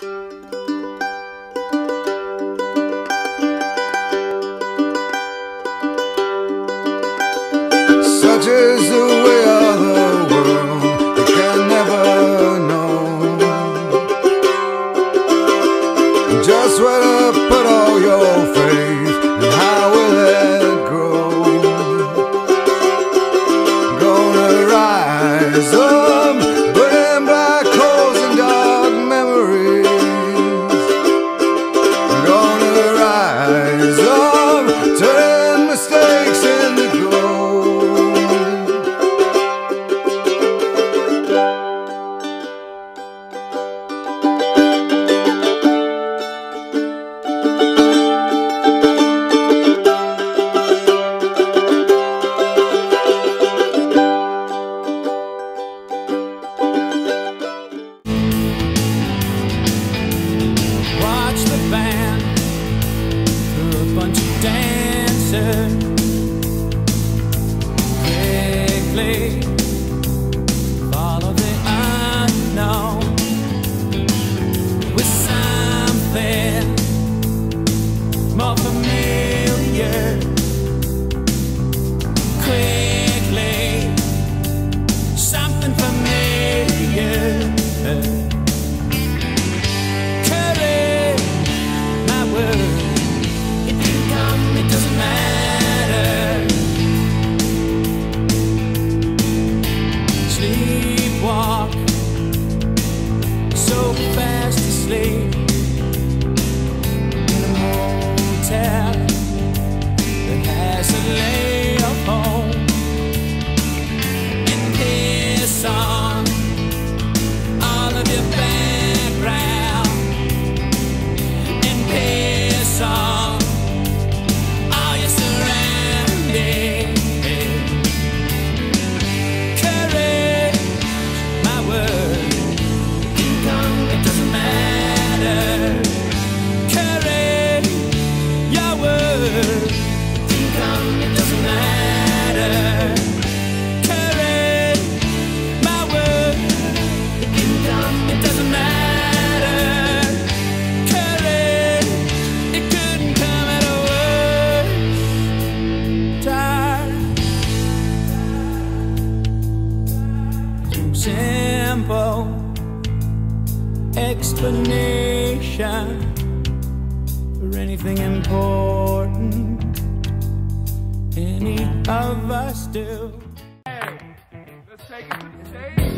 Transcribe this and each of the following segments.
Such is the way simple explanation for anything important any of us do. Hey, let's take it to the stage.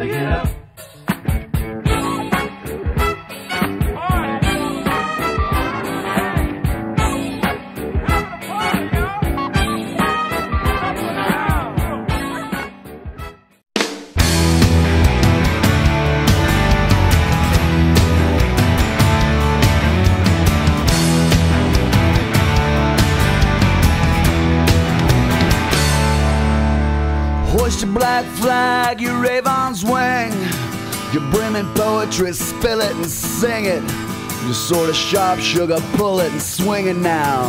gotta get up. hoist your black flag, your raven's wing. Your brimming poetry, spill it and sing it. Your sort of sharp sugar, pull it and swing it now.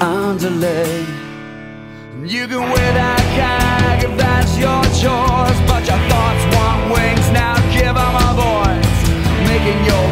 Underlay. You can wear that gag if that's your choice, but your thoughts want wings. Now give them a voice, making your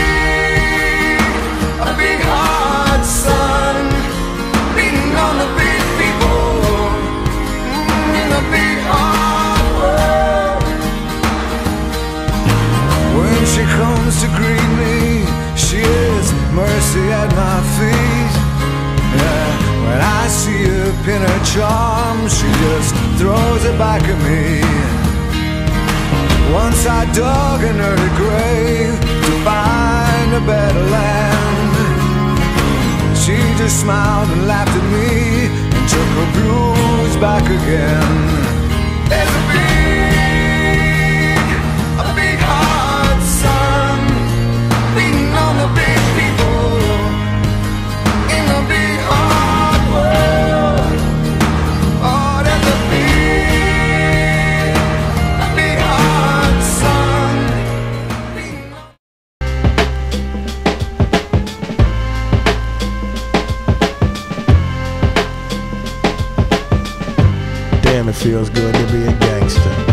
Pin her charm, she just throws it back at me. Once I dug in her grave to find a better land. She just smiled and laughed at me and took her blues back again. Damn, it feels good to be a gangster.